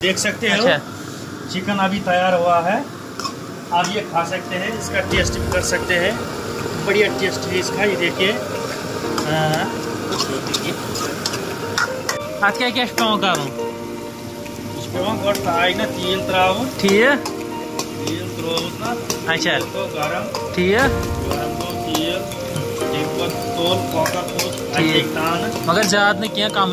देख सकते हो अच्छा। चिकन अभी तैयार हुआ है। आप ये खा सकते हैं इसका टेस्ट भी कर सकते हैं। बढ़िया टेस्ट है इसका ये देखिए। अत क्या क्या पेवन कर पेवन गोट ताई ना तेल तेल ना अच्छा। तो गरम। ठीक गरम तो तेल तोल कोका मगर ज़्यादा नहीं किया कम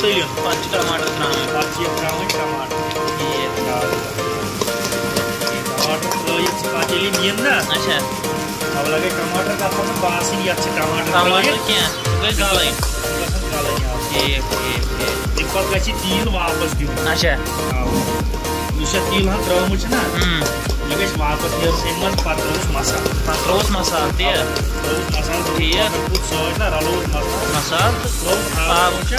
कड़न लगे ना तलियन पे टमाटर त्रा पे त्रा ये नियम ना अच्छा अब लगे टमाटर का अपन बासी या अच्छे टमाटर टमाटर क्या वे गाले गाले ठीक ठीक ठीक एक बार कैसी तीन वापस दियो अच्छा उसे तीन हाँ त्राम मुझे ना हम्म लगे वापस दियो सिमन पत्रोस मसाला पत्रोस मसाला दिया पत्रोस मसाला दिया कुछ सोच ना रलोस मसाला मसाला तो आप मुझे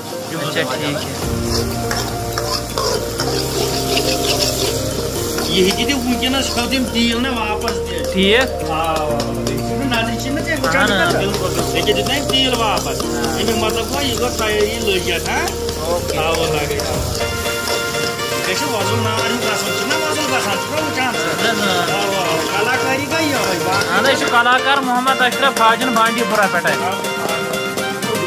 अच्छा ठीक है। यही कि वुनकस खो तम तेल ना वापस ठीक दिन तेल वापस अमिक मतलब गो यह गो तैयारी लगित हाँ लगे गो वजल नार गसान वजल गसान कलाकारी गई कलाकार मोहम्मद अशरफ हाजन बांडीपुरा पे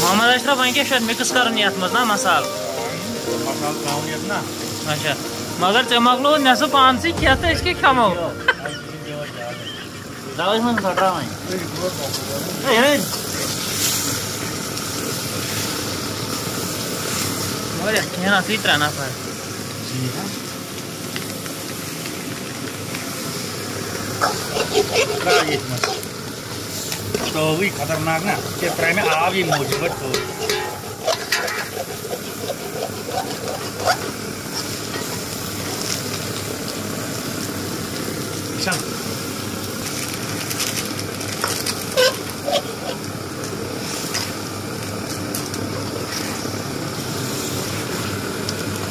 रजिस्टर्ड रजिस्टर्ड ज़बरदस्त मेहनती इंसान मोहम्मद अशरफ वह क्या मिक्स कर ना मसाल अच्छा मगर ऐ मकलो नस पान सी खेत इसके खमो खेना सी त्रै नफर तो भी खतरनाक ना कि प्राय में आ भी मौजूद तो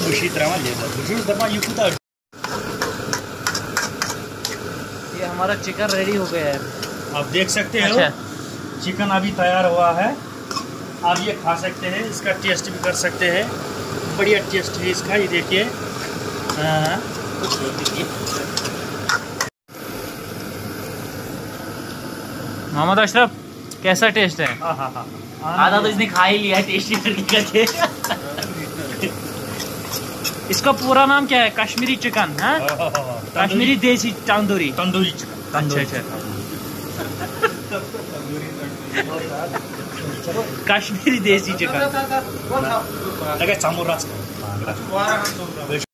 उसी तरह ये ये हमारा चिकन रेडी हो गया है। आप देख सकते हैं। अच्छा। चिकन अभी तैयार हुआ है। आप ये खा सकते हैं इसका टेस्ट भी कर सकते हैं। बढ़िया टेस्ट है इसका ये देखिए। हाँ। मोहम्मद अशरफ कैसा टेस्ट है? हाँ, हाँ, आधा तो इसने खा ही लिया टेस्टी करके इसका पूरा नाम क्या है? कश्मीरी चिकन है? कश्मीरी देसी तंदूरी। तंदूरी चिकन। अच्छा अच्छा। कश्मीरी देसी चिकन लगे